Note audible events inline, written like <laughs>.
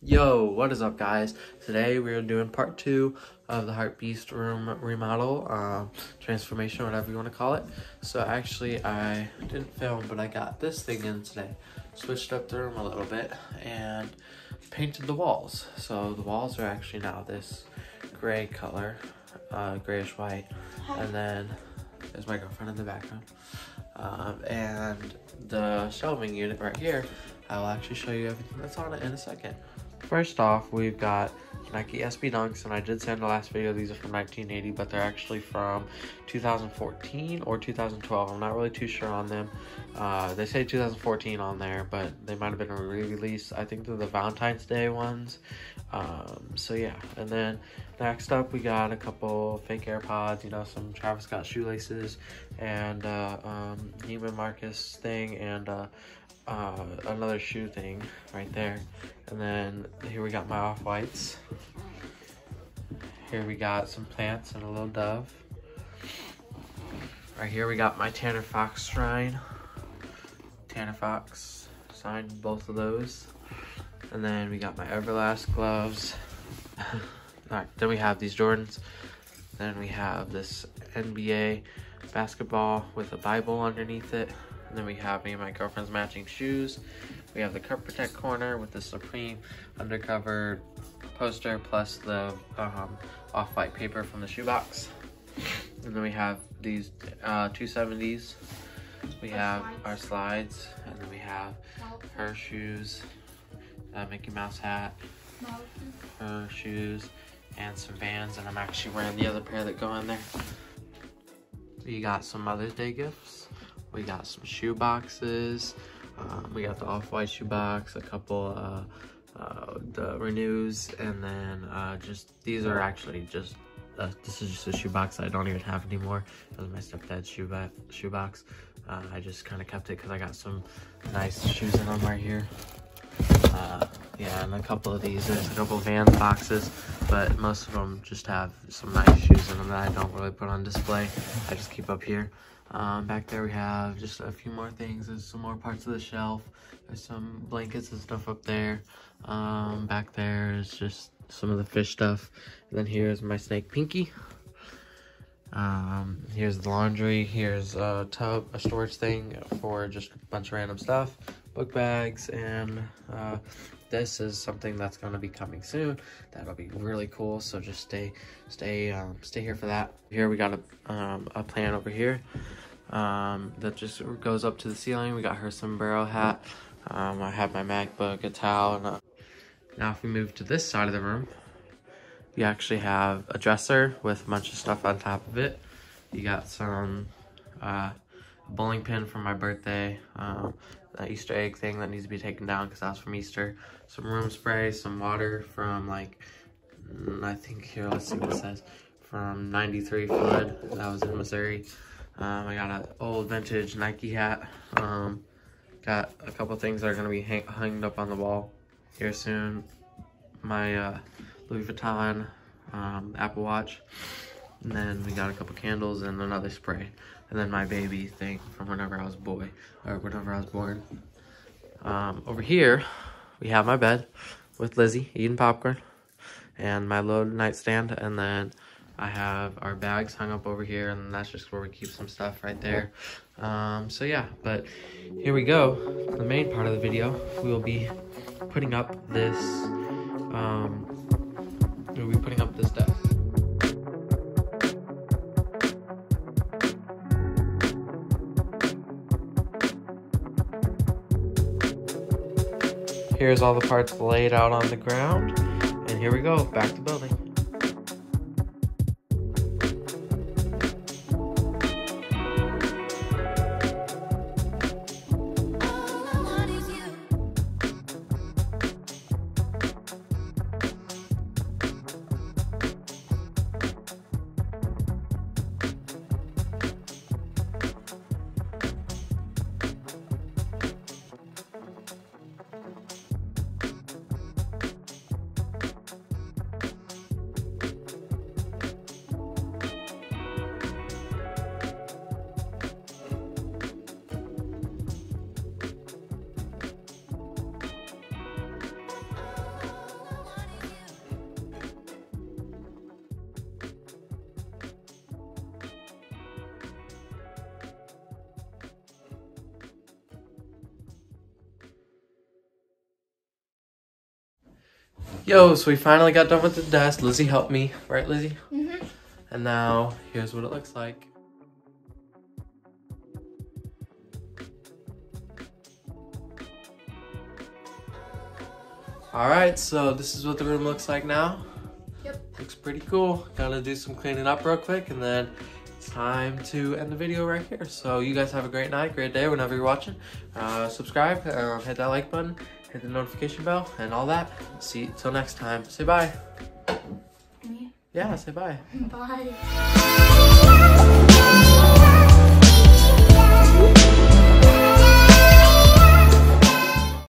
Yo, what is up guys? Today we are doing part two of the Hypebeast room remodel, um, transformation, whatever you want to call it. So actually I didn't film, but I got this thing in today. Switched up the room a little bit and painted the walls. So the walls are actually now this gray color, uh, grayish white. And then there's my girlfriend in the background. Um, and the shelving unit right here, I will actually show you everything that's on it in a second. First off, we've got Nike SB Dunks, and I did say in the last video these are from 1980, but they're actually from 2014 or 2012. I'm not really too sure on them. Uh, they say 2014 on there, but they might have been a re-release. I think they're the Valentine's Day ones. Um, so yeah, and then next up we got a couple fake AirPods, you know, some Travis Scott shoelaces, and uh, um, Neiman Marcus thing, and uh, uh, another shoe thing right there. And then here we got my off-whites. Here we got some plants and a little dove. Right here we got my Tanner Fox shrine. Tanner Fox signed both of those. And then we got my Everlast gloves. <laughs> Alright, then we have these Jordans. Then we have this NBA basketball with a Bible underneath it. And then we have me and my girlfriend's matching shoes. We have the Crep Protect corner with the Supreme undercover poster plus the um, off-white paper from the shoebox. And then we have these uh, 270s. We have our slides, and then we have her shoes, uh, Mickey Mouse hat, her shoes, and some Vans, and I'm actually wearing the other pair that go in there. We got some Mother's Day gifts. We got some shoe boxes. Um, we got the off-white shoe box, a couple uh, uh, the renews, and then uh, just these are actually just uh, this is just a shoe box I don't even have anymore. It was my stepdad's shoe, shoe box. Uh, I just kind of kept it because I got some nice shoes in them right here. Uh, yeah, and a couple of these. There's a couple Vans boxes, but most of them just have some nice shoes in them that I don't really put on display. I just keep up here. Um, back there we have just a few more things. There's some more parts of the shelf. There's some blankets and stuff up there. Um, back there is just some of the fish stuff. And then here's my snake Pinky. Um, here's the laundry. Here's a tub, a storage thing for just a bunch of random stuff. Book bags and uh, this is something that's going to be coming soon. That'll be really cool. So just stay, stay, um, stay here for that. Here we got a, um, a plant over here um, that just goes up to the ceiling. We got her sombrero hat. Um, I have my MacBook, a towel, and a... now if we move to this side of the room, you actually have a dresser with a bunch of stuff on top of it. You got some uh, bowling pin for my birthday, um, that Easter egg thing that needs to be taken down because that's from Easter. Some room spray, some water from like, mm, I think here, let's see what it says, from 93 Flood, that was in Missouri. Um, I got an old vintage Nike hat. Um, got a couple things that are going to be hanged up on the wall here soon. My uh, Louis Vuitton um, Apple Watch. And then we got a couple candles and another spray. And then my baby thing from whenever I was boy, or whenever I was born. Um, over here, we have my bed with Lizzie eating popcorn. And my little nightstand. And then I have our bags hung up over here, and that's just where we keep some stuff right there. Um, so yeah, but here we go. The main part of the video, we will be putting up this, um, we'll be putting up this desk. Here's all the parts laid out on the ground. And here we go, back to building. Yo, so we finally got done with the desk. Lizzie helped me, right, Lizzie? Mm-hmm. And now here's what it looks like. All right, so this is what the room looks like now. Yep. Looks pretty cool. Gotta do some cleaning up real quick and then it's time to end the video right here. So you guys have a great night, great day whenever you're watching. Uh, subscribe, uh, hit that like button, hit the notification bell and all that. See, you till next time, say bye. Me? Yeah, say bye. Bye.